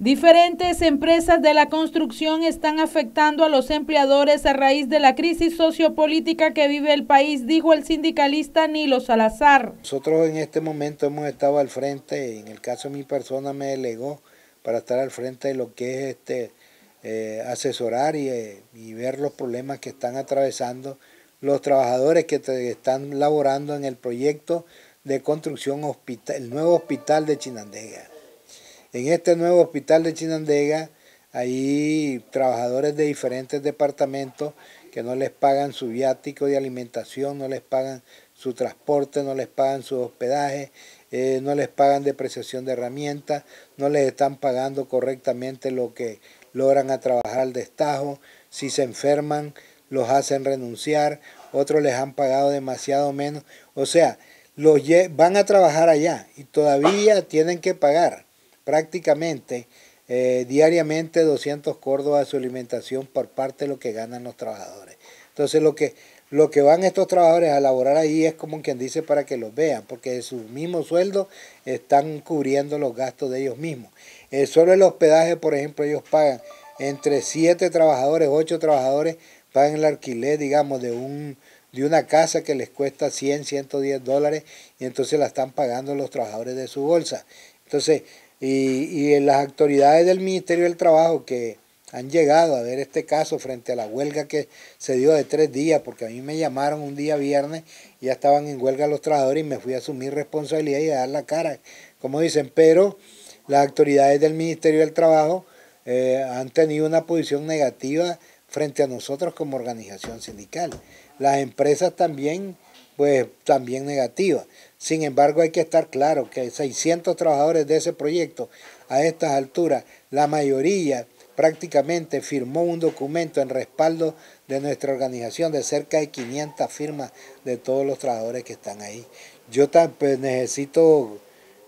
Diferentes empresas de la construcción están afectando a los empleadores a raíz de la crisis sociopolítica que vive el país, dijo el sindicalista Nilo Salazar. Nosotros en este momento hemos estado al frente, en el caso de mi persona me delegó para estar al frente de lo que es este eh, asesorar y, eh, y, ver los problemas que están atravesando los trabajadores que están laborando en el proyecto de construcción hospital, el nuevo hospital de Chinandega. En este nuevo hospital de Chinandega hay trabajadores de diferentes departamentos que no les pagan su viático de alimentación, no les pagan su transporte, no les pagan su hospedaje, eh, no les pagan depreciación de herramientas, no les están pagando correctamente lo que logran a trabajar al destajo, si se enferman los hacen renunciar, otros les han pagado demasiado menos, o sea, los van a trabajar allá y todavía tienen que pagar prácticamente eh, diariamente 200 córdobas de su alimentación por parte de lo que ganan los trabajadores. Entonces lo que, lo que van estos trabajadores a laborar ahí es como quien dice para que los vean, porque de su mismo sueldo están cubriendo los gastos de ellos mismos. Eh, solo el hospedaje, por ejemplo, ellos pagan entre 7 trabajadores, 8 trabajadores, pagan el alquiler, digamos, de un de una casa que les cuesta 100, 110 dólares y entonces la están pagando los trabajadores de su bolsa. Entonces, y, y las autoridades del Ministerio del Trabajo que han llegado a ver este caso frente a la huelga que se dio de tres días, porque a mí me llamaron un día viernes ya estaban en huelga los trabajadores y me fui a asumir responsabilidad y a dar la cara, como dicen, pero las autoridades del Ministerio del Trabajo eh, han tenido una posición negativa frente a nosotros como organización sindical. Las empresas también pues también negativa. Sin embargo, hay que estar claro que 600 trabajadores de ese proyecto a estas alturas, la mayoría prácticamente firmó un documento en respaldo de nuestra organización de cerca de 500 firmas de todos los trabajadores que están ahí. Yo pues, necesito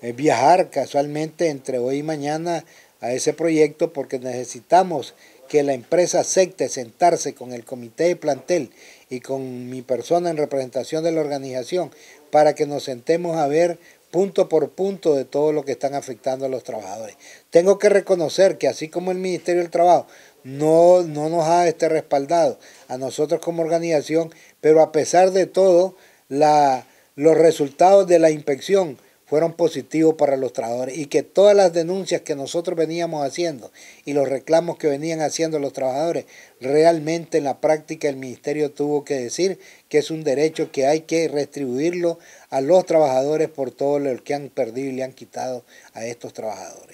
eh, viajar casualmente entre hoy y mañana a ese proyecto porque necesitamos que la empresa acepte sentarse con el comité de plantel y con mi persona en representación de la organización para que nos sentemos a ver punto por punto de todo lo que están afectando a los trabajadores. Tengo que reconocer que así como el Ministerio del Trabajo no, no nos ha este respaldado a nosotros como organización, pero a pesar de todo, la, los resultados de la inspección fueron positivos para los trabajadores y que todas las denuncias que nosotros veníamos haciendo y los reclamos que venían haciendo los trabajadores, realmente en la práctica el ministerio tuvo que decir que es un derecho que hay que retribuirlo a los trabajadores por todo lo que han perdido y le han quitado a estos trabajadores.